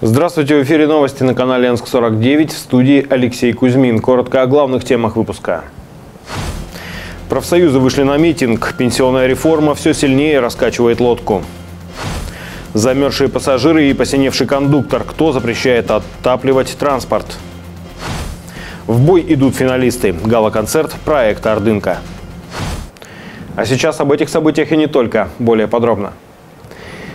Здравствуйте, в эфире новости на канале Энск-49, в студии Алексей Кузьмин. Коротко о главных темах выпуска. Профсоюзы вышли на митинг. Пенсионная реформа все сильнее раскачивает лодку. Замерзшие пассажиры и посиневший кондуктор. Кто запрещает отапливать транспорт? В бой идут финалисты. Гала-концерт проекта «Ордынка». А сейчас об этих событиях и не только. Более подробно.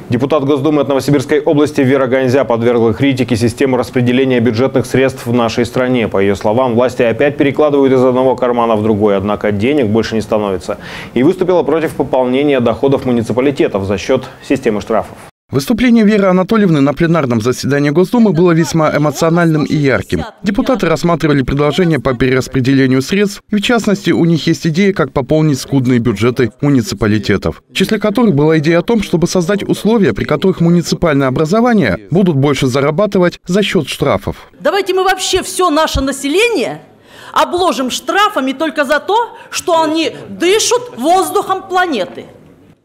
Депутат Госдумы от Новосибирской области Вера Ганзя подвергла критике систему распределения бюджетных средств в нашей стране. По ее словам, власти опять перекладывают из одного кармана в другой, однако денег больше не становится. И выступила против пополнения доходов муниципалитетов за счет системы штрафов. Выступление Веры Анатольевны на пленарном заседании Госдумы было весьма эмоциональным и ярким. Депутаты рассматривали предложения по перераспределению средств, и в частности, у них есть идея, как пополнить скудные бюджеты муниципалитетов, в числе которых была идея о том, чтобы создать условия, при которых муниципальные образования будут больше зарабатывать за счет штрафов. Давайте мы вообще все наше население обложим штрафами только за то, что они дышат воздухом планеты.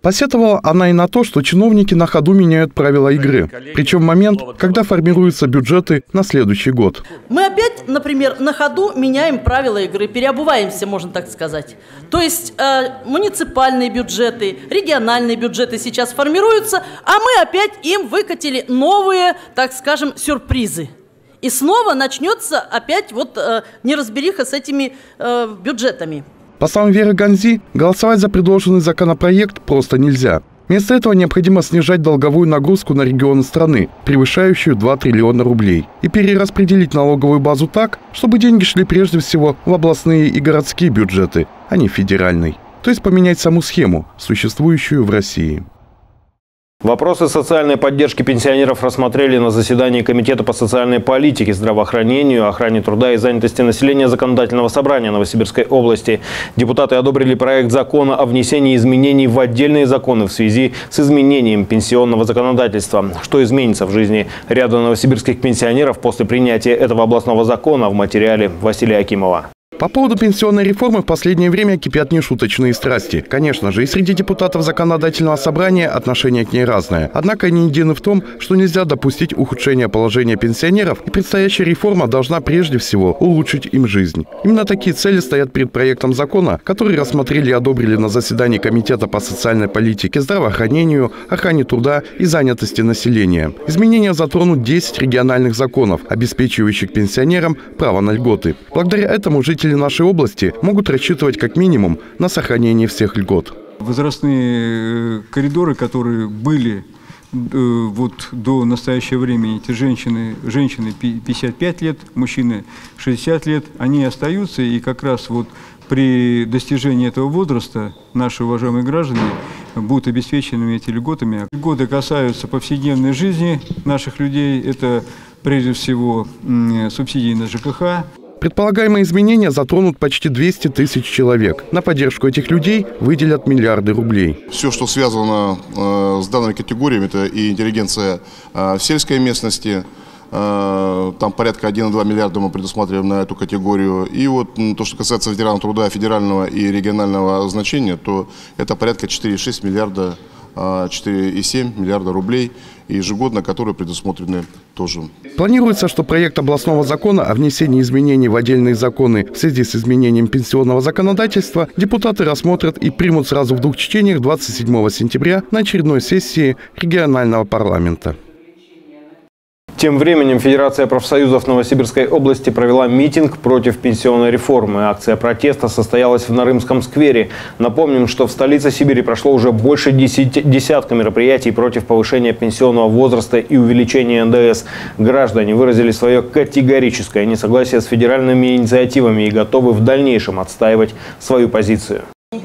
Посетовала она и на то, что чиновники на ходу меняют правила игры, причем в момент, когда формируются бюджеты на следующий год. Мы опять, например, на ходу меняем правила игры, переобуваемся, можно так сказать. То есть э, муниципальные бюджеты, региональные бюджеты сейчас формируются, а мы опять им выкатили новые, так скажем, сюрпризы. И снова начнется опять вот э, неразбериха с этими э, бюджетами. По словам Веры Ганзи, голосовать за предложенный законопроект просто нельзя. Вместо этого необходимо снижать долговую нагрузку на регионы страны, превышающую 2 триллиона рублей, и перераспределить налоговую базу так, чтобы деньги шли прежде всего в областные и городские бюджеты, а не федеральный. То есть поменять саму схему, существующую в России. Вопросы социальной поддержки пенсионеров рассмотрели на заседании Комитета по социальной политике, здравоохранению, охране труда и занятости населения Законодательного собрания Новосибирской области. Депутаты одобрили проект закона о внесении изменений в отдельные законы в связи с изменением пенсионного законодательства. Что изменится в жизни ряда новосибирских пенсионеров после принятия этого областного закона в материале Василия Акимова. По поводу пенсионной реформы в последнее время кипят нешуточные страсти. Конечно же, и среди депутатов законодательного собрания отношение к ней разное. Однако они едины в том, что нельзя допустить ухудшения положения пенсионеров, и предстоящая реформа должна прежде всего улучшить им жизнь. Именно такие цели стоят перед проектом закона, который рассмотрели и одобрили на заседании Комитета по социальной политике, здравоохранению, охране труда и занятости населения. Изменения затронут 10 региональных законов, обеспечивающих пенсионерам право на льготы. Благодаря этому жители жители нашей области могут рассчитывать как минимум на сохранение всех льгот. Возрастные э, коридоры, которые были э, вот до настоящего времени, эти женщины, женщины 55 лет, мужчины 60 лет, они остаются, и как раз вот при достижении этого возраста наши уважаемые граждане будут обеспечены эти льготами. Льготы касаются повседневной жизни наших людей, это прежде всего субсидии на ЖКХ, Предполагаемые изменения затронут почти 200 тысяч человек. На поддержку этих людей выделят миллиарды рублей. Все, что связано э, с данными категориями, это и интеллигенция э, в сельской местности, э, там порядка 1,2 миллиарда мы предусматриваем на эту категорию. И вот то, что касается ветеранов труда федерального и регионального значения, то это порядка 4,6 миллиарда 4,7 а, миллиарда рублей ежегодно, которые предусмотрены тоже. Планируется, что проект областного закона о внесении изменений в отдельные законы в связи с изменением пенсионного законодательства депутаты рассмотрят и примут сразу в двух чтениях 27 сентября на очередной сессии регионального парламента. Тем временем Федерация профсоюзов Новосибирской области провела митинг против пенсионной реформы. Акция протеста состоялась в Нарымском сквере. Напомним, что в столице Сибири прошло уже больше десятка мероприятий против повышения пенсионного возраста и увеличения НДС. Граждане выразили свое категорическое несогласие с федеральными инициативами и готовы в дальнейшем отстаивать свою позицию.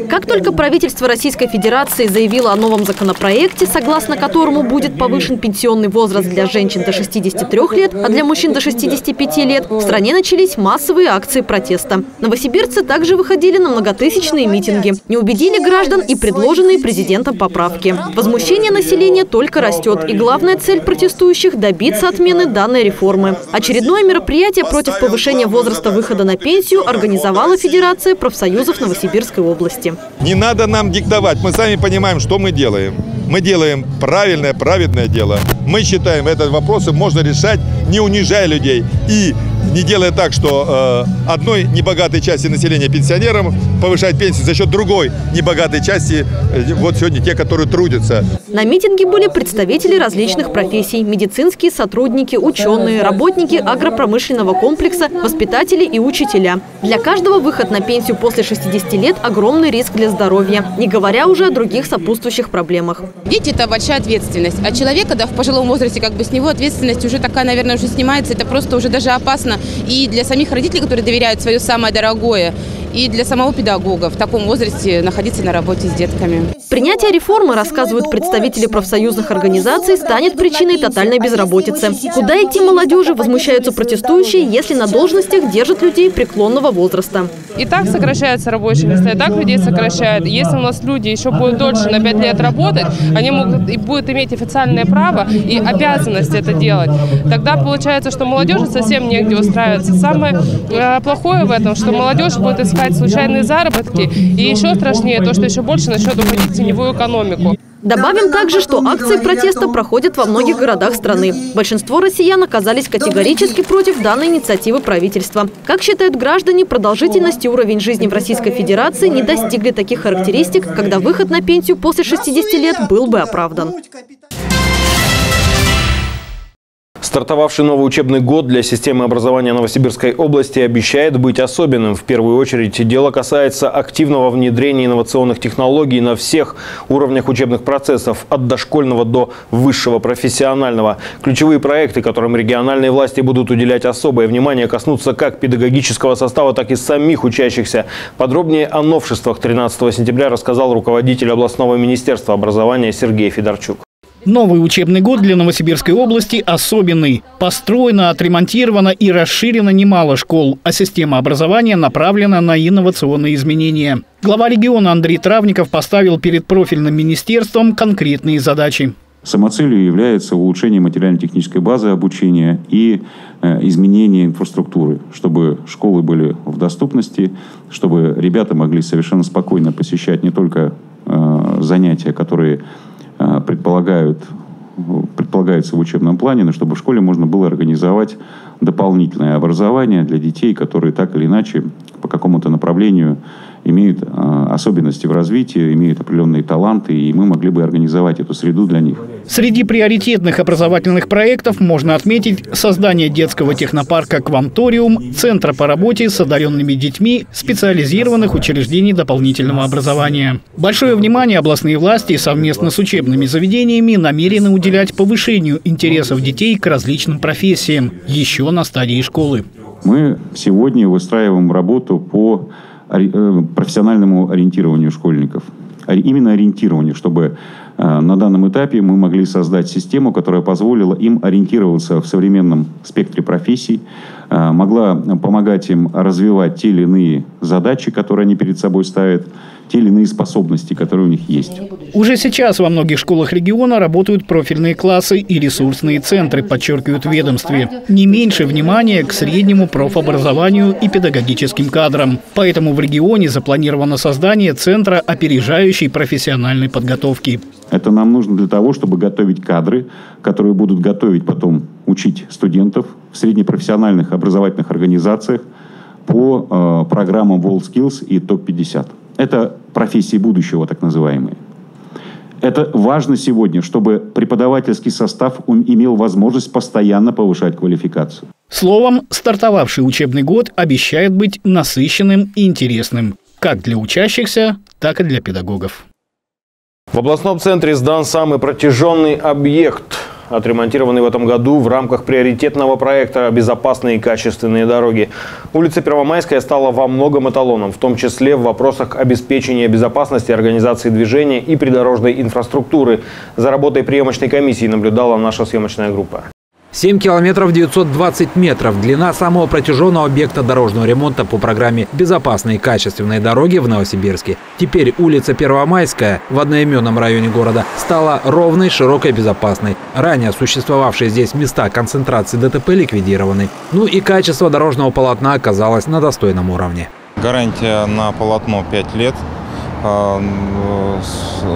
Как только правительство Российской Федерации заявило о новом законопроекте, согласно которому будет повышен пенсионный возраст для женщин до 63 лет, а для мужчин до 65 лет, в стране начались массовые акции протеста. Новосибирцы также выходили на многотысячные митинги. Не убедили граждан и предложенные президентом поправки. Возмущение населения только растет, и главная цель протестующих – добиться отмены данной реформы. Очередное мероприятие против повышения возраста выхода на пенсию организовала Федерация профсоюзов Новосибирской области области. Не надо нам диктовать, мы сами понимаем, что мы делаем. мы делаем правильное, праведное дело. Мы считаем, этот вопрос можно решать, не унижая людей и не делая так, что э, одной небогатой части населения пенсионерам повышать пенсию за счет другой небогатой части, э, вот сегодня те, которые трудятся. На митинге были представители различных профессий – медицинские сотрудники, ученые, работники агропромышленного комплекса, воспитатели и учителя. Для каждого выход на пенсию после 60 лет – огромный риск для здоровья, не говоря уже о других сопутствующих проблемах. Дети – это большая ответственность, а человек, когда в пожилом возрасте, как бы с него ответственность уже такая, наверное, уже снимается, это просто уже даже опасно и для самих родителей, которые доверяют свое самое дорогое, и для самого педагога в таком возрасте находиться на работе с детками. Принятие реформы, рассказывают представители профсоюзных организаций, станет причиной тотальной безработицы. Куда идти молодежи, возмущаются протестующие, если на должностях держат людей преклонного возраста. И так сокращаются рабочие места, и так людей сокращают. Если у нас люди еще будут дольше на 5 лет работать, они могут и будут иметь официальное право и обязанность это делать. Тогда получается, что молодежи совсем негде устраиваться. Самое э, плохое в этом, что молодежь будет искать искать случайные заработки. И еще страшнее то, что еще больше начнет уходить в теневую экономику. Добавим также, что акции протеста проходят во многих городах страны. Большинство россиян оказались категорически против данной инициативы правительства. Как считают граждане, продолжительность и уровень жизни в Российской Федерации не достигли таких характеристик, когда выход на пенсию после 60 лет был бы оправдан. Стартовавший новый учебный год для системы образования Новосибирской области обещает быть особенным. В первую очередь дело касается активного внедрения инновационных технологий на всех уровнях учебных процессов, от дошкольного до высшего профессионального. Ключевые проекты, которым региональные власти будут уделять особое внимание, коснутся как педагогического состава, так и самих учащихся. Подробнее о новшествах 13 сентября рассказал руководитель областного министерства образования Сергей Федорчук. Новый учебный год для Новосибирской области особенный. Построено, отремонтировано и расширено немало школ, а система образования направлена на инновационные изменения. Глава региона Андрей Травников поставил перед профильным министерством конкретные задачи. Самоцелью является улучшение материально-технической базы обучения и э, изменение инфраструктуры, чтобы школы были в доступности, чтобы ребята могли совершенно спокойно посещать не только э, занятия, которые предполагают, предполагается в учебном плане, но чтобы в школе можно было организовать дополнительное образование для детей, которые так или иначе по какому-то направлению имеют э, особенности в развитии, имеют определенные таланты, и мы могли бы организовать эту среду для них. Среди приоритетных образовательных проектов можно отметить создание детского технопарка «Кванториум», центра по работе с одаренными детьми, специализированных учреждений дополнительного образования. Большое внимание областные власти совместно с учебными заведениями намерены уделять повышению интересов детей к различным профессиям еще на стадии школы. Мы сегодня выстраиваем работу по профессиональному ориентированию школьников. Именно ориентированию, чтобы э, на данном этапе мы могли создать систему, которая позволила им ориентироваться в современном спектре профессий, э, могла помогать им развивать те или иные задачи, которые они перед собой ставят, те или иные способности, которые у них есть. Уже сейчас во многих школах региона работают профильные классы и ресурсные центры, подчеркивают ведомстве. Не меньше внимания к среднему профобразованию и педагогическим кадрам. Поэтому в регионе запланировано создание Центра опережающей профессиональной подготовки. Это нам нужно для того, чтобы готовить кадры, которые будут готовить потом учить студентов в среднепрофессиональных образовательных организациях по э, программам WorldSkills и ТОП-50. Это профессии будущего, так называемые. Это важно сегодня, чтобы преподавательский состав имел возможность постоянно повышать квалификацию. Словом, стартовавший учебный год обещает быть насыщенным и интересным как для учащихся, так и для педагогов. В областном центре сдан самый протяженный объект отремонтированный в этом году в рамках приоритетного проекта «Безопасные и качественные дороги». Улица Первомайская стала во многом эталоном, в том числе в вопросах обеспечения безопасности, организации движения и придорожной инфраструктуры. За работой приемочной комиссии наблюдала наша съемочная группа. 7 километров 920 метров – длина самого протяженного объекта дорожного ремонта по программе «Безопасные качественные дороги» в Новосибирске. Теперь улица Первомайская в одноименном районе города стала ровной, широкой безопасной. Ранее существовавшие здесь места концентрации ДТП ликвидированы. Ну и качество дорожного полотна оказалось на достойном уровне. Гарантия на полотно 5 лет.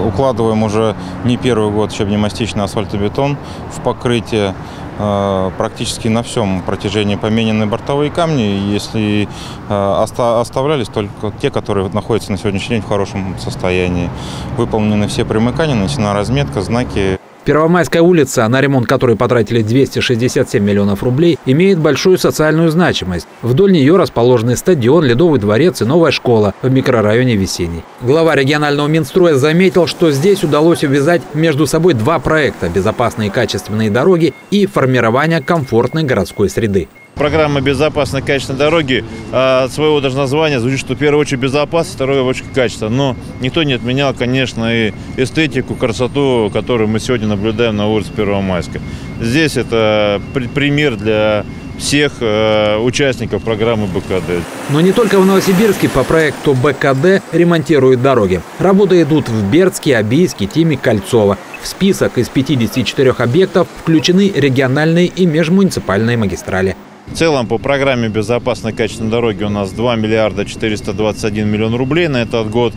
Укладываем уже не первый год щебнемастичный асфальтобетон в покрытие. Практически на всем протяжении поменены бортовые камни. Если оставлялись только те, которые находятся на сегодняшний день в хорошем состоянии. Выполнены все примыкания, нанесена разметка, знаки. Первомайская улица, на ремонт которой потратили 267 миллионов рублей, имеет большую социальную значимость. Вдоль нее расположены стадион, Ледовый дворец и новая школа в микрорайоне Весенний. Глава регионального Минстроя заметил, что здесь удалось увязать между собой два проекта – безопасные и качественные дороги и формирование комфортной городской среды. Программа безопасной качественной дороги а, от своего даже названия звучит, что в первую очередь безопасность, второе очередь качество. Но никто не отменял, конечно, и эстетику, красоту, которую мы сегодня наблюдаем на улице Первомайска. Здесь это пример для всех э, участников программы БКД. Но не только в Новосибирске по проекту БКД ремонтируют дороги. Работы идут в Бердске, Абийске, Тиме, Кольцово. В список из 54 объектов включены региональные и межмуниципальные магистрали. В целом по программе безопасной качественной дороги у нас 2 миллиарда 421 миллион рублей на этот год.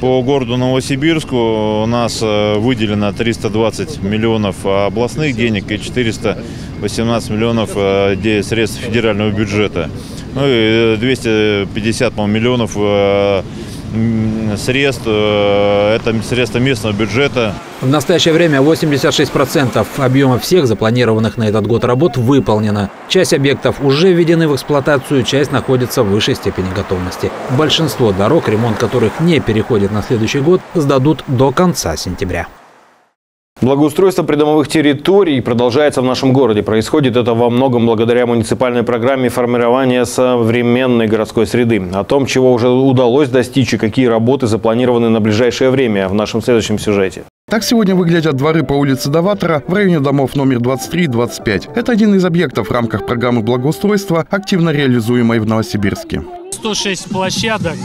По городу Новосибирску у нас э, выделено 320 миллионов областных денег и 418 миллионов э, средств федерального бюджета. Ну и 250 миллионов э, средств, э, это средства местного бюджета. В настоящее время 86% объема всех запланированных на этот год работ выполнено. Часть объектов уже введены в эксплуатацию, часть находится в высшей степени готовности. Большинство дорог, ремонт которых не переходит на следующий год, сдадут до конца сентября. Благоустройство придомовых территорий продолжается в нашем городе. Происходит это во многом благодаря муниципальной программе формирования современной городской среды. О том, чего уже удалось достичь и какие работы запланированы на ближайшее время в нашем следующем сюжете. Так сегодня выглядят дворы по улице Даватора в районе домов номер 23 и 25. Это один из объектов в рамках программы благоустройства, активно реализуемой в Новосибирске. 106 площадок,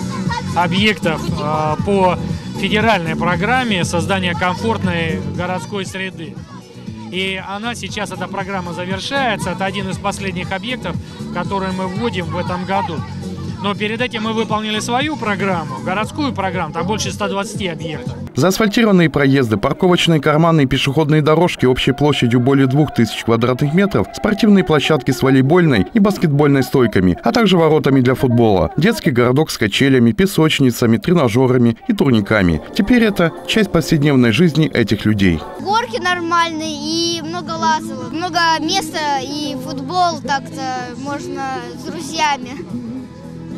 объектов э, по федеральной программе создания комфортной городской среды. И она сейчас, эта программа завершается. Это один из последних объектов, которые мы вводим в этом году. Но перед этим мы выполнили свою программу, городскую программу, там больше 120 объектов. Заасфальтированные проезды, парковочные карманы и пешеходные дорожки общей площадью более 2000 квадратных метров, спортивные площадки с волейбольной и баскетбольной стойками, а также воротами для футбола, детский городок с качелями, песочницами, тренажерами и турниками. Теперь это часть повседневной жизни этих людей. Горки нормальные и много лазовых, много места и футбол так-то можно с друзьями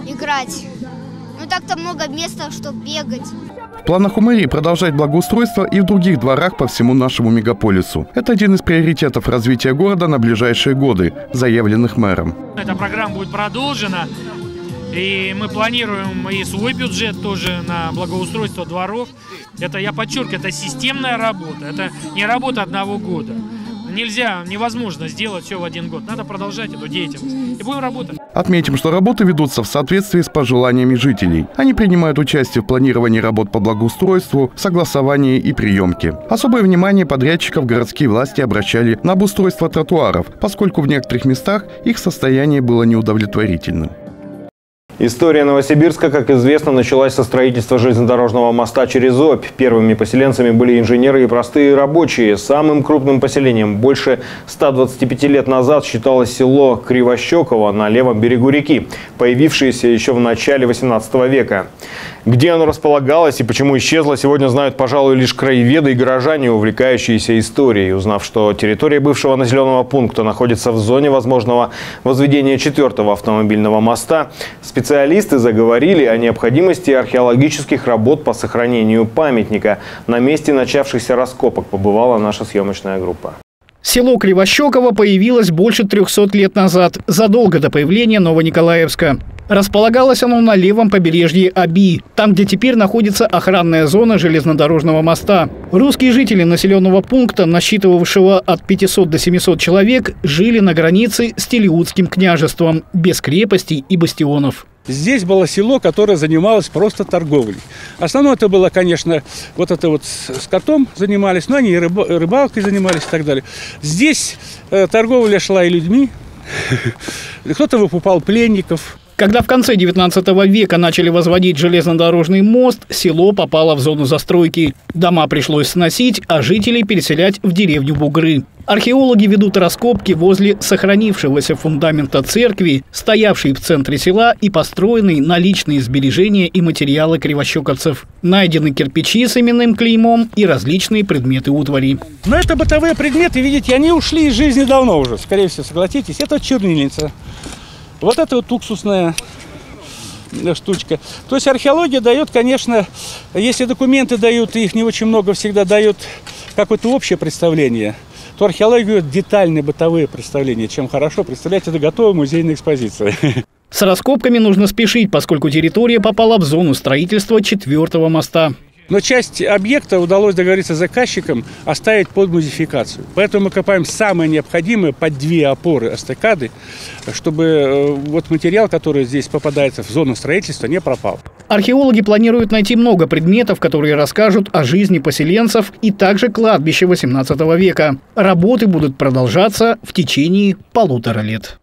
играть. Ну так-то много места, чтобы бегать. В планах у мэрии продолжать благоустройство и в других дворах по всему нашему мегаполису. Это один из приоритетов развития города на ближайшие годы, заявленных мэром. Эта программа будет продолжена. И мы планируем и свой бюджет тоже на благоустройство дворов. Это, я подчеркиваю, это системная работа. Это не работа одного года. Нельзя, невозможно сделать все в один год. Надо продолжать эту деятельность. И будем работать. Отметим, что работы ведутся в соответствии с пожеланиями жителей. Они принимают участие в планировании работ по благоустройству, согласовании и приемке. Особое внимание подрядчиков городские власти обращали на обустройство тротуаров, поскольку в некоторых местах их состояние было неудовлетворительным. История Новосибирска, как известно, началась со строительства железнодорожного моста через Обь. Первыми поселенцами были инженеры и простые рабочие. Самым крупным поселением больше 125 лет назад считалось село Кривощеково на левом берегу реки, появившееся еще в начале 18 века. Где оно располагалось и почему исчезло, сегодня знают, пожалуй, лишь краеведы и горожане, увлекающиеся историей. Узнав, что территория бывшего населенного пункта находится в зоне возможного возведения четвертого автомобильного моста, специалисты заговорили о необходимости археологических работ по сохранению памятника. На месте начавшихся раскопок побывала наша съемочная группа. Село Кривощеково появилось больше 300 лет назад, задолго до появления Новониколаевска. Располагалось оно на левом побережье Аби, там, где теперь находится охранная зона железнодорожного моста. Русские жители населенного пункта, насчитывавшего от 500 до 700 человек, жили на границе с Телеутским княжеством, без крепостей и бастионов. Здесь было село, которое занималось просто торговлей. Основное это было, конечно, вот это вот с котом занимались, но они и рыбалкой занимались и так далее. Здесь э, торговля шла и людьми, кто-то выкупал пленников, Когда в конце 19 века начали возводить железнодорожный мост, село попало в зону застройки. Дома пришлось сносить, а жителей переселять в деревню Бугры. Археологи ведут раскопки возле сохранившегося фундамента церкви, стоявшей в центре села и построенной на личные сбережения и материалы кривощековцев. Найдены кирпичи с именным клеймом и различные предметы утвари. Но это бытовые предметы, видите, они ушли из жизни давно уже, скорее всего, согласитесь. Это чернильница. Вот это вот уксусная штучка. То есть археология дает, конечно, если документы дают, их не очень много всегда дают какое-то общее представление – то археологию детальные бытовые представления. Чем хорошо представлять, это готовая музейная экспозиция. С раскопками нужно спешить, поскольку территория попала в зону строительства четвертого моста. Но часть объекта удалось договориться с заказчиком оставить под модификацию. Поэтому мы копаем самое необходимое под две опоры эстакады, чтобы э, вот материал, который здесь попадается в зону строительства, не пропал. Археологи планируют найти много предметов, которые расскажут о жизни поселенцев и также кладбище 18 века. Работы будут продолжаться в течение полутора лет.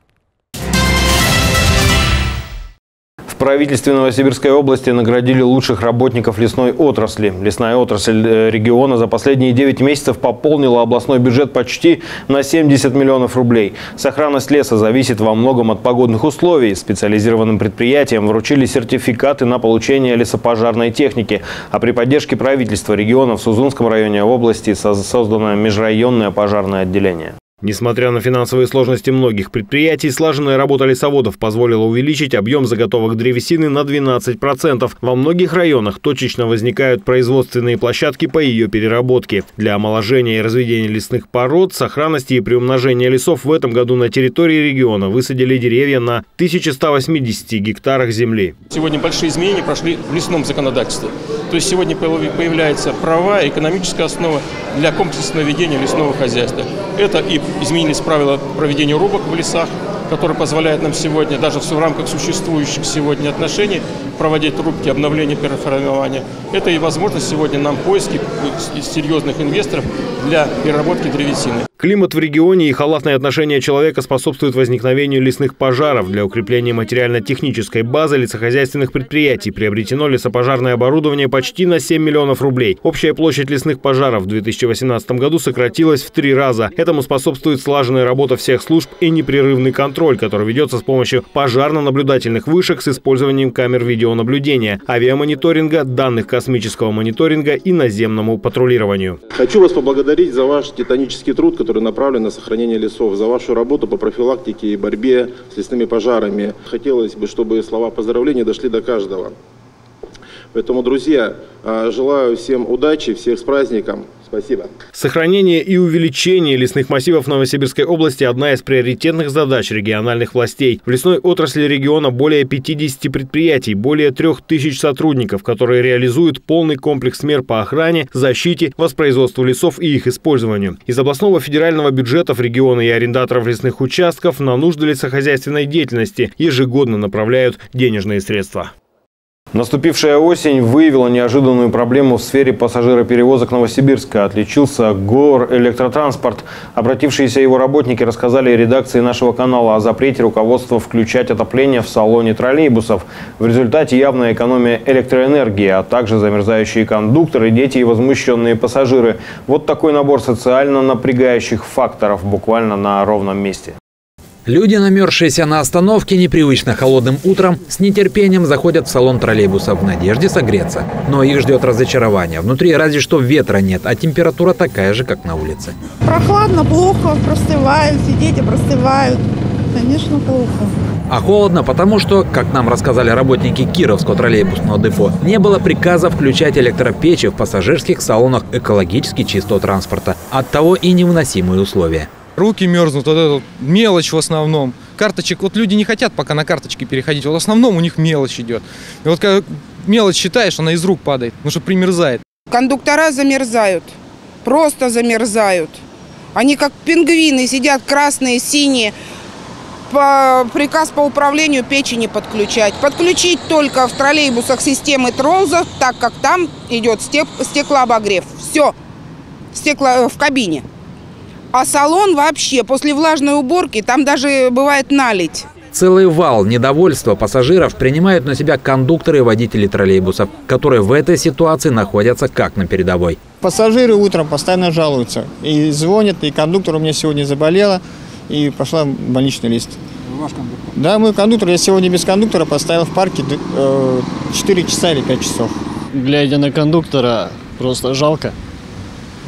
Правительстве Новосибирской области наградили лучших работников лесной отрасли. Лесная отрасль э, региона за последние 9 месяцев пополнила областной бюджет почти на 70 миллионов рублей. Сохранность леса зависит во многом от погодных условий. Специализированным предприятиям вручили сертификаты на получение лесопожарной техники. А при поддержке правительства региона в Сузунском районе области создано межрайонное пожарное отделение. Несмотря на финансовые сложности многих предприятий, слаженная работа лесоводов позволила увеличить объем заготовок древесины на 12%. Во многих районах точечно возникают производственные площадки по ее переработке. Для омоложения и разведения лесных пород, сохранности и приумножения лесов в этом году на территории региона высадили деревья на 1180 гектарах земли. Сегодня большие изменения прошли в лесном законодательстве. То есть сегодня появляется права, экономическая основа для комплексного ведения лесного хозяйства. Это и изменились правила проведения рубок в лесах, которые позволяют нам сегодня, даже в рамках существующих сегодня отношений, проводить рубки обновления переформирования. Это и возможность сегодня нам поиски серьезных инвесторов для переработки древесины. Климат в регионе и халатное отношение человека способствуют возникновению лесных пожаров. Для укрепления материально-технической базы лесохозяйственных предприятий приобретено лесопожарное оборудование почти на 7 миллионов рублей. Общая площадь лесных пожаров в 2018 году сократилась в три раза. Этому способствует слаженная работа всех служб и непрерывный контроль, который ведется с помощью пожарно-наблюдательных вышек с использованием камер видеонаблюдения, авиамониторинга, данных космического мониторинга и наземному патрулированию. Хочу вас поблагодарить за ваш титанический труд, который направлен на сохранение лесов, за вашу работу по профилактике и борьбе с лесными пожарами. Хотелось бы, чтобы слова поздравления дошли до каждого. Поэтому, друзья, а, желаю всем удачи, всех с праздником. Спасибо. Сохранение и увеличение лесных массивов Новосибирской области – одна из приоритетных задач региональных властей. В лесной отрасли региона более 50 предприятий, более 3000 сотрудников, которые реализуют полный комплекс мер по охране, защите, воспроизводству лесов и их использованию. Из областного федерального бюджета в регионы и арендаторов лесных участков на нужды лесохозяйственной деятельности ежегодно направляют денежные средства. Наступившая осень выявила неожиданную проблему в сфере пассажироперевозок Новосибирска. Отличился ГОР «Электротранспорт». Обратившиеся его работники рассказали редакции нашего канала о запрете руководства включать отопление в салоне троллейбусов. В результате явная экономия электроэнергии, а также замерзающие кондукторы, дети и возмущенные пассажиры. Вот такой набор социально напрягающих факторов буквально на ровном месте. Люди, намерзшиеся на остановке непривычно холодным утром, с нетерпением заходят в салон троллейбуса в надежде согреться. Но их ждет разочарование. Внутри разве что ветра нет, а температура такая же, как на улице. Прохладно, плохо, простывают, дети простывают. Конечно, плохо. А холодно, потому что, как нам рассказали работники Кировского троллейбусного депо, не было приказа включать электропечи в пассажирских салонах экологически чистого транспорта. Оттого и невыносимые условия руки мерзнут, вот это мелочь в основном. Карточек, вот люди не хотят пока на карточки переходить, вот в основном у них мелочь идет. И вот когда мелочь считаешь, она из рук падает, потому что примерзает. Кондуктора замерзают, просто замерзают. Они как пингвины сидят красные, синие. По, приказ по управлению печи не подключать. Подключить только в троллейбусах системы Тролза, так как там идет стек, стеклообогрев. Все. Стекло в кабине. А салон вообще после влажной уборки, там даже бывает налить. Целый вал недовольства пассажиров принимают на себя кондукторы и водители троллейбусов, которые в этой ситуации находятся как на передовой. Пассажиры утром постоянно жалуются. И звонят, и кондуктор у меня сегодня заболела, и пошла больничный лист. Ваш кондуктор? Да, мой кондуктор. Я сегодня без кондуктора поставил в парке 4 часа или 5 часов. Глядя на кондуктора, просто жалко.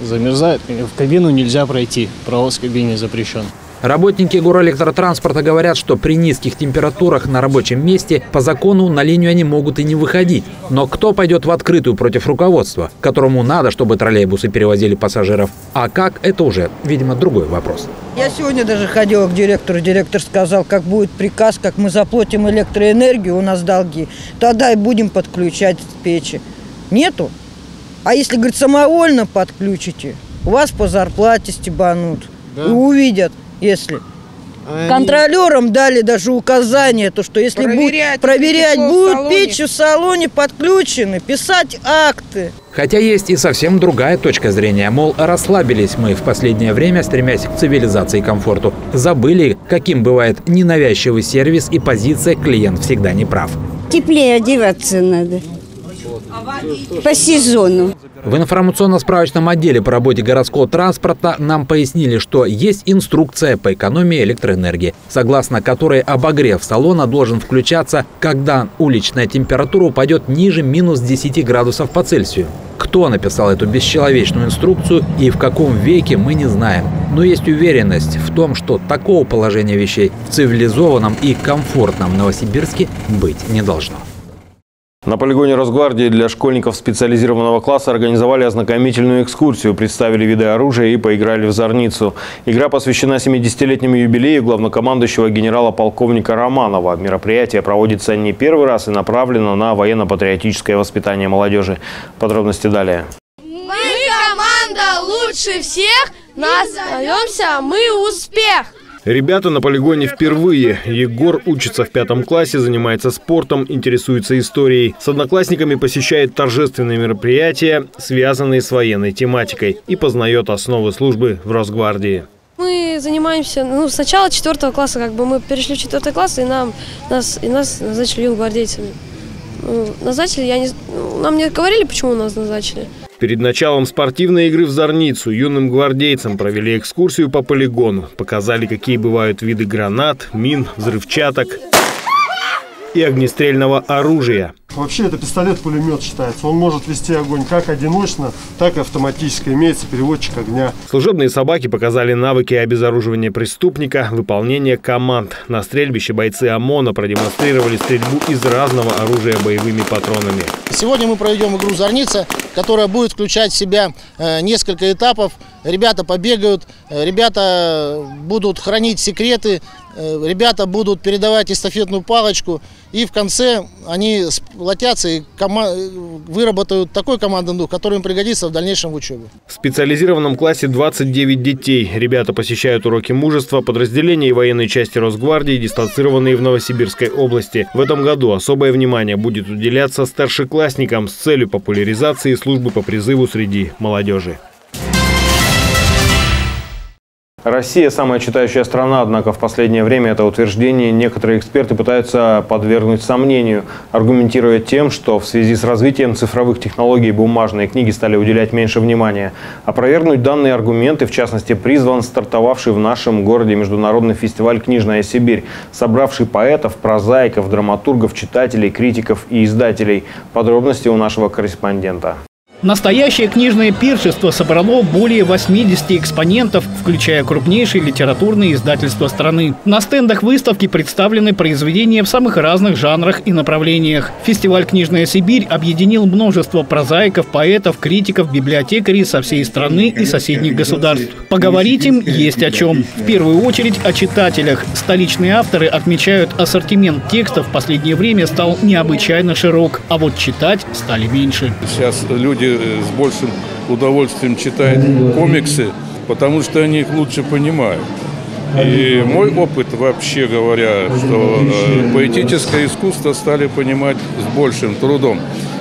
Замерзает. В кабину нельзя пройти. Провоз в кабине запрещен. Работники горэлектротранспорта говорят, что при низких температурах на рабочем месте по закону на линию они могут и не выходить. Но кто пойдет в открытую против руководства, которому надо, чтобы троллейбусы перевозили пассажиров? А как, это уже, видимо, другой вопрос. Я сегодня даже ходила к директору. Директор сказал, как будет приказ, как мы заплатим электроэнергию, у нас долги, тогда и будем подключать печи. Нету. А если, говорит, самовольно подключите, у вас по зарплате стебанут. Да. И увидят, если. Они... Контролерам дали даже указание, то что если проверять, будет проверять, будут печи в салоне подключены, писать акты. Хотя есть и совсем другая точка зрения. Мол, расслабились мы в последнее время, стремясь к цивилизации и комфорту. Забыли, каким бывает ненавязчивый сервис и позиция «клиент всегда не прав». Теплее одеваться надо по сезону. В информационно-справочном отделе по работе городского транспорта нам пояснили, что есть инструкция по экономии электроэнергии, согласно которой обогрев салона должен включаться, когда уличная температура упадет ниже минус 10 градусов по Цельсию. Кто написал эту бесчеловечную инструкцию и в каком веке, мы не знаем. Но есть уверенность в том, что такого положения вещей в цивилизованном и комфортном Новосибирске быть не должно. На полигоне Росгвардии для школьников специализированного класса организовали ознакомительную экскурсию, представили виды оружия и поиграли в зорницу. Игра посвящена 70-летнему юбилею главнокомандующего генерала-полковника Романова. Мероприятие проводится не первый раз и направлено на военно-патриотическое воспитание молодежи. Подробности далее. Мы команда лучше всех, нас зовемся «Мы успех». Ребята на полигоне впервые. Егор учится в пятом классе, занимается спортом, интересуется историей. С одноклассниками посещает торжественные мероприятия, связанные с военной тематикой, и познает основы службы в Росгвардии. Мы занимаемся, ну, с начала четвертого класса, как бы мы перешли в четвертый класс, и нам, нас, и нас назначили юнгвардейцами. Назначили, я не, ну, нам не говорили, почему нас назначили. Перед началом спортивной игры в Зорницу юным гвардейцам провели экскурсию по полигону. Показали, какие бывают виды гранат, мин, взрывчаток и огнестрельного оружия. Вообще это пистолет-пулемет считается. Он может вести огонь как одиночно, так и автоматически. Имеется переводчик огня. Служебные собаки показали навыки обезоруживания преступника, выполнения команд. На стрельбище бойцы ОМОНа продемонстрировали стрельбу из разного оружия боевыми патронами. Сегодня мы проведем игру «Зорница», которая будет включать в себя э, несколько этапов. Ребята побегают, э, ребята будут хранить секреты, э, ребята будут передавать эстафетную палочку. И в конце они сплотятся и выработают такой командный дух, который им пригодится в дальнейшем в учебе. В специализированном классе 29 детей. Ребята посещают уроки мужества, подразделения и военной части Росгвардии, дистанцированные в Новосибирской области. В этом году особое внимание будет уделяться старшеклассникам с целью популяризации службы по призыву среди молодежи. Россия – самая читающая страна, однако в последнее время это утверждение некоторые эксперты пытаются подвергнуть сомнению, аргументируя тем, что в связи с развитием цифровых технологий бумажные книги стали уделять меньше внимания. Опровергнуть данные аргументы, в частности, призван стартовавший в нашем городе международный фестиваль «Книжная Сибирь», собравший поэтов, прозаиков, драматургов, читателей, критиков и издателей. Подробности у нашего корреспондента. Настоящее книжное пиршество собрало более 80 экспонентов, включая крупнейшие литературные издательства страны. На стендах выставки представлены произведения в самых разных жанрах и направлениях. Фестиваль «Книжная Сибирь» объединил множество прозаиков, поэтов, критиков, библиотекарей со всей страны и соседних государств. Поговорить им есть о чем. В первую очередь о читателях. Столичные авторы отмечают, ассортимент текстов в последнее время стал необычайно широк, а вот читать стали меньше. Сейчас люди Э, с большим удовольствием читают комиксы, потому что они их лучше понимают. И мой опыт, вообще говоря, что э, поэтическое искусство стали понимать с большим трудом.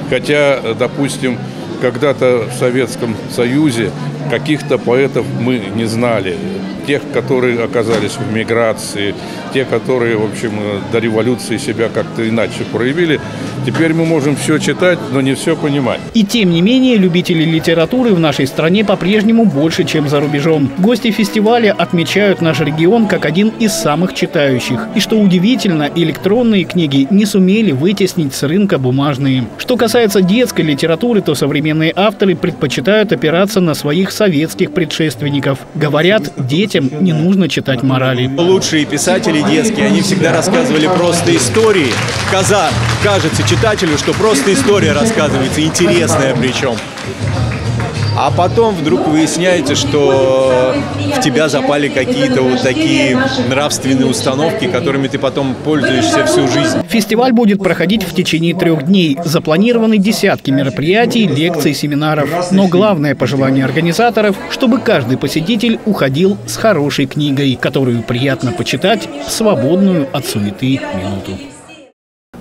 Хотя, допустим, когда-то в Советском Союзе каких-то поэтов мы не знали. Тех, которые оказались в миграции, те, которые, в общем, до революции себя как-то иначе проявили. Теперь мы можем все читать, но не все понимать. И тем не менее, любителей литературы в нашей стране по-прежнему больше, чем за рубежом. Гости фестиваля отмечают наш регион как один из самых читающих. И что удивительно, электронные книги не сумели вытеснить с рынка бумажные. Что касается детской литературы, то современные авторы предпочитают опираться на своих советских предшественников. Говорят, детям не нужно читать морали. Лучшие писатели детские, они всегда рассказывали просто истории. Казан, кажется читателю, что просто история рассказывается, интересная причем. А потом вдруг выясняется, что в тебя запали какие-то вот такие нравственные установки, которыми ты потом пользуешься всю жизнь. Фестиваль будет проходить в течение трех дней. Запланированы десятки мероприятий, лекций, семинаров. Но главное пожелание организаторов, чтобы каждый посетитель уходил с хорошей книгой, которую приятно почитать в свободную от суеты минуту.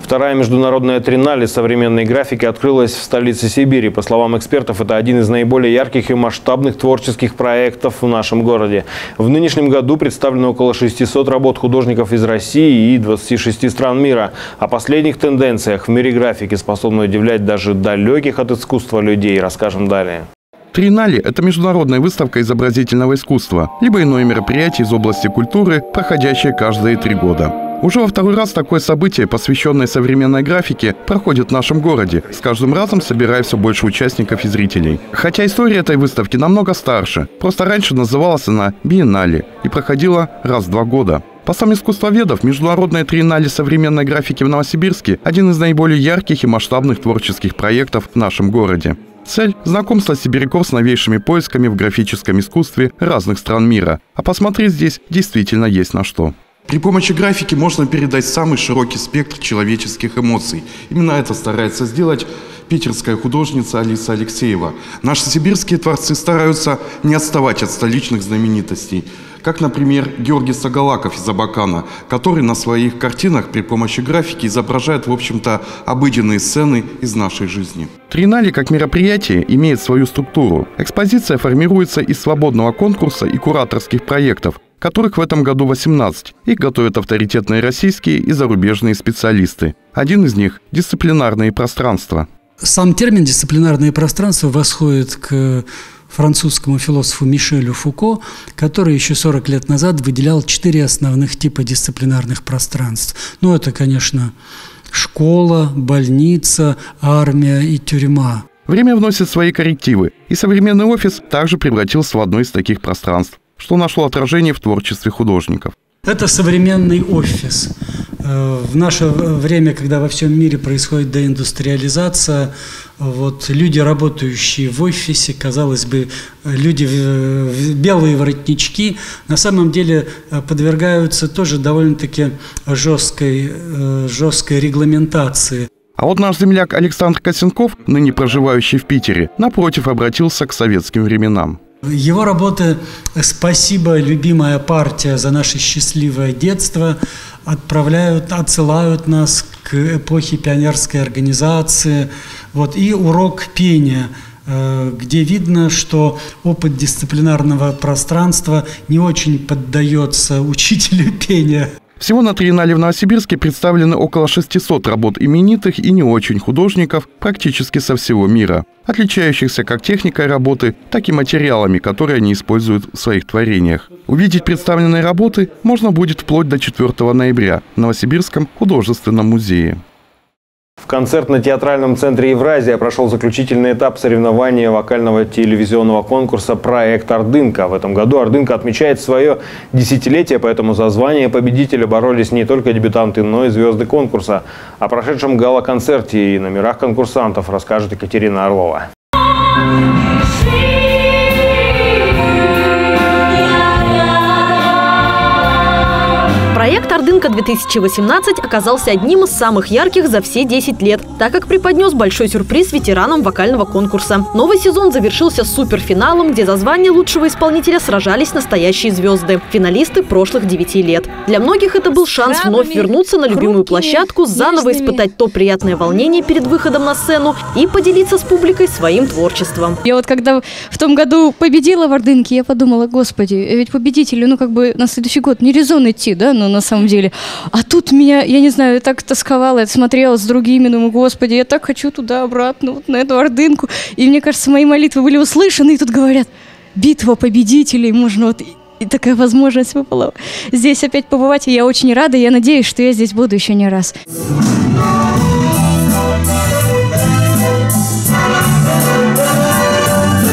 Вторая международная тринале современной графики открылась в столице Сибири. По словам экспертов, это один из наиболее ярких и масштабных творческих проектов в нашем городе. В нынешнем году представлено около 600 работ художников из России и 26 стран мира. О последних тенденциях в мире графики, способной удивлять даже далеких от искусства людей, расскажем далее. Тринале – это международная выставка изобразительного искусства, либо иное мероприятие из области культуры, проходящее каждые три года. Уже во второй раз такое событие, посвященное современной графике, проходит в нашем городе, с каждым разом собирая все больше участников и зрителей. Хотя история этой выставки намного старше, просто раньше называлась она «Биеннале» и проходила раз в два года. По словам искусствоведов, Международная триеннале современной графики в Новосибирске – один из наиболее ярких и масштабных творческих проектов в нашем городе. Цель – знакомство сибиряков с новейшими поисками в графическом искусстве разных стран мира. А посмотреть здесь действительно есть на что. При помощи графики можно передать самый широкий спектр человеческих эмоций. Именно это старается сделать питерская художница Алиса Алексеева. Наши сибирские творцы стараются не отставать от столичных знаменитостей. Как, например, Георгий Сагалаков из Абакана, который на своих картинах при помощи графики изображает, в общем-то, обыденные сцены из нашей жизни. Триеннале как мероприятие имеет свою структуру. Экспозиция формируется из свободного конкурса и кураторских проектов, которых в этом году 18. Их готовят авторитетные российские и зарубежные специалисты. Один из них – дисциплинарные пространства. Сам термин «дисциплинарные пространства» восходит к французскому философу Мишелю Фуко, который еще 40 лет назад выделял четыре основных типа дисциплинарных пространств. Ну, это, конечно, школа, больница, армия и тюрьма. Время вносит свои коррективы, и современный офис также превратился в одно из таких пространств что нашло отражение в творчестве художников. Это современный офис. Э, в наше время, когда во всем мире происходит деиндустриализация, вот люди, работающие в офисе, казалось бы, люди в белые воротнички, на самом деле э, подвергаются тоже довольно-таки жесткой, э, жесткой регламентации. А вот наш земляк Александр Косенков, ныне проживающий в Питере, напротив обратился к советским временам. Его работы «Спасибо, любимая партия, за наше счастливое детство» отправляют, отсылают нас к эпохе пионерской организации. Вот, и урок пения э, – где видно, что опыт дисциплинарного пространства не очень поддается учителю пения. Всего на Триеннале в Новосибирске представлены около 600 работ именитых и не очень художников практически со всего мира, отличающихся как техникой работы, так и материалами, которые они используют в своих творениях. Увидеть представленные работы можно будет вплоть до 4 ноября в Новосибирском художественном музее. В концертно-театральном центре «Евразия» прошел заключительный этап соревнования вокального телевизионного конкурса «Проект Ордынка». В этом году Ордынка отмечает свое десятилетие, поэтому за звание победителя боролись не только дебютанты, но и звезды конкурса. О прошедшем гала-концерте и номерах конкурсантов расскажет Екатерина Орлова. Проект «Ордынка-2018» оказался одним из самых ярких за все 10 лет, так как преподнес большой сюрприз ветеранам вокального конкурса. Новый сезон завершился суперфиналом, где за звание лучшего исполнителя сражались настоящие звезды – финалисты прошлых 9 лет. Для многих это был шанс вновь вернуться на любимую площадку, заново испытать то приятное волнение перед выходом на сцену и поделиться с публикой своим творчеством. Я вот когда в том году победила в Ордынке, я подумала, господи, ведь победителю, ну как бы на следующий год не резон идти, да, ну на самом деле. А тут меня, я не знаю, я так тосковала, я смотрела с другими, думаю, господи, я так хочу туда обратно, вот на эту Ордынку. И мне кажется, мои молитвы были услышаны, и тут говорят, битва победителей, можно вот и такая возможность выпала здесь опять побывать, и я очень рада, я надеюсь, что я здесь буду еще не раз.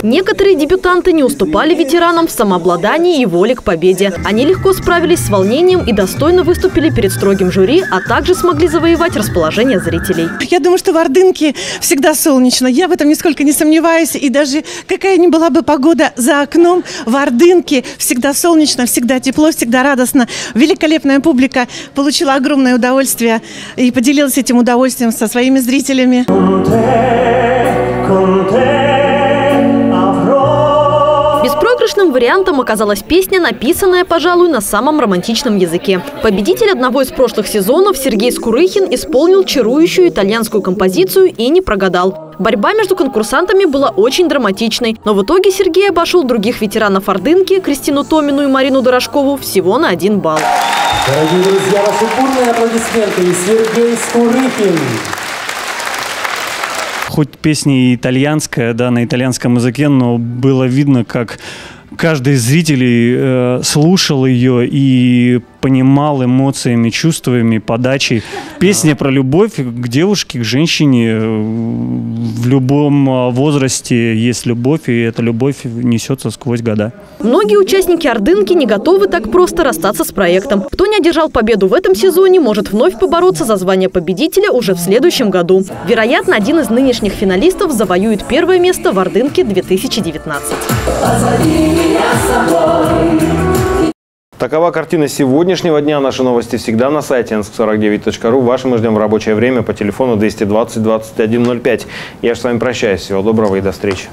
Некоторые дебютанты не уступали ветеранам в самообладании и воле к победе. Они легко справились с волнением и достойно выступили перед строгим жюри, а также смогли завоевать расположение зрителей. Я думаю, что в Ордынке всегда солнечно. Я в этом нисколько не сомневаюсь. И даже какая ни была бы погода за окном, в Ордынке всегда солнечно, всегда тепло, всегда радостно. Великолепная публика получила огромное удовольствие и поделилась этим удовольствием со своими зрителями. Вариантом оказалась песня, написанная, пожалуй, на самом романтичном языке. Победитель одного из прошлых сезонов Сергей Скурыхин исполнил чарующую итальянскую композицию и не прогадал. Борьба между конкурсантами была очень драматичной, но в итоге Сергей обошел других ветеранов Ордынки, Кристину Томину и Марину Дорошкову, всего на один балл. Дорогие друзья, ваши бурные аплодисменты. Сергей Скурыхин хоть песня и итальянская, да, на итальянском языке, но было видно, как каждый из зрителей э, слушал ее и понимал эмоциями, чувствами, подачей. Песня про любовь к девушке, к женщине. В любом а, возрасте есть любовь, и эта любовь несется сквозь года. Многие участники «Ордынки» не готовы так просто расстаться с проектом. Кто не одержал победу в этом сезоне, может вновь побороться за звание победителя уже в следующем году. Вероятно, один из нынешних финалистов завоюет первое место в «Ордынке 2019». Такова картина сегодняшнего дня. Наши новости всегда на сайте nsk49.ru. Ваши мы ждем в рабочее время по телефону 220 2105. Я же с вами прощаюсь. Всего доброго и до встречи.